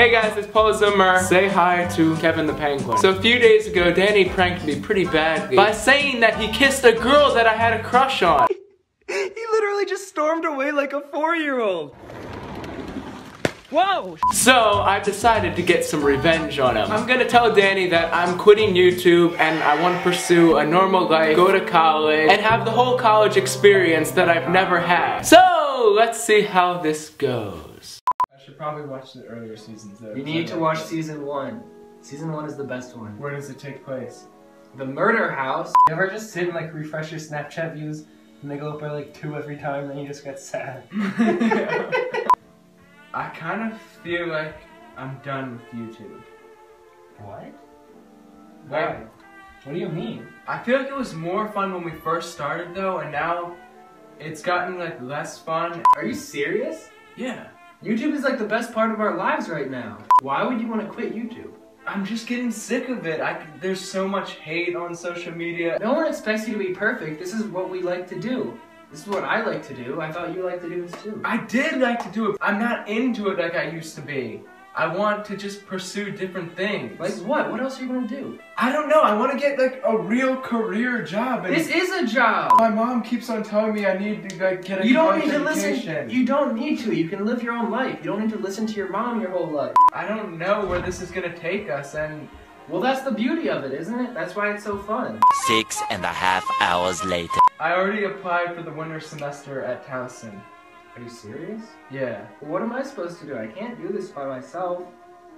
Hey guys, it's Paul Zimmer. Say hi to Kevin the Penguin. So a few days ago, Danny pranked me pretty badly by saying that he kissed a girl that I had a crush on. he literally just stormed away like a four-year-old. Whoa! So I've decided to get some revenge on him. I'm gonna tell Danny that I'm quitting YouTube and I want to pursue a normal life, go to college, and have the whole college experience that I've never had. So let's see how this goes. I should probably watch the earlier seasons though. You need to watch season one. Season one is the best one. Where does it take place? The Murder House. You ever just sit and like refresh your Snapchat views and they go up by like two every time and then you just get sad? I kind of feel like I'm done with YouTube. What? Why? What do you mean? I feel like it was more fun when we first started though, and now it's gotten like less fun. Are you serious? Yeah. YouTube is like the best part of our lives right now. Why would you want to quit YouTube? I'm just getting sick of it. I, there's so much hate on social media. No one expects you to be perfect. This is what we like to do. This is what I like to do. I thought you liked to do this too. I did like to do it. I'm not into it like I used to be. I want to just pursue different things. Like what? What else are you gonna do? I don't know. I want to get like a real career job. And This is a job. my mom keeps on telling me I need to like get a You don't college need to listen. You don't need to. You can live your own life. You don't need to listen to your mom your whole life. I don't know where this is gonna take us, and Well, that's the beauty of it, isn't it? That's why it's so fun. Six and a half hours later. I already applied for the winter semester at Towson. Are you serious? Yeah. What am I supposed to do? I can't do this by myself.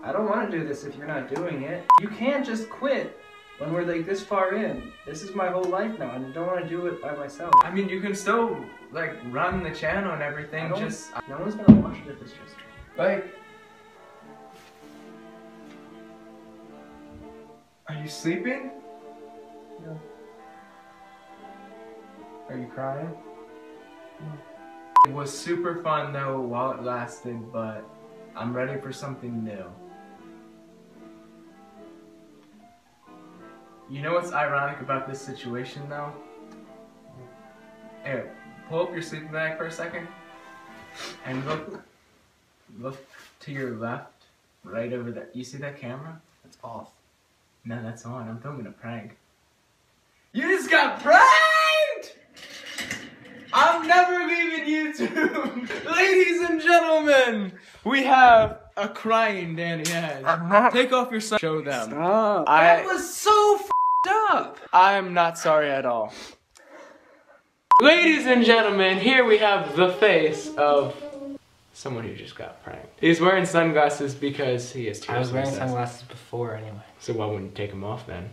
I don't want to do this if you're not doing it. You can't just quit when we're like this far in. This is my whole life now, and I don't want to do it by myself. I mean, you can still like run the channel and everything. Just no one's gonna watch it if it's just. like. Are you sleeping? No. Are you crying? It was super fun though while it lasted, but I'm ready for something new. You know what's ironic about this situation though? Here, pull up your sleeping bag for a second. And look look to your left, right over there. You see that camera? It's off. No, that's on. I'm filming a prank. You just got pranked! I'm never leaving YouTube! Ladies and gentlemen, we have a crying Danny Edge. I'm not. Take off your son. Show them. Stop. I, That was so f***ed up. I am not sorry at all. Ladies and gentlemen, here we have the face of someone who just got pranked. He's wearing sunglasses because he tears I was wearing sunglasses before anyway, So why wouldn't you take them off then?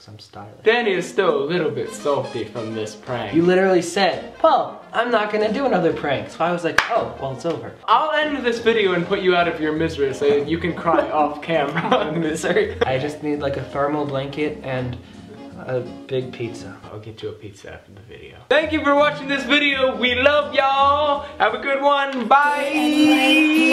Because I'm stylish. Danny is still a little bit salty from this prank. You literally said, Paul, I'm not gonna do another prank. So I was like, oh, well, it's over. I'll end this video and put you out of your misery so you can cry off camera. Misery. I just need like a thermal blanket and a big pizza. I'll get you a pizza after the video. Thank you for watching this video. We love y'all. Have a good one. Bye.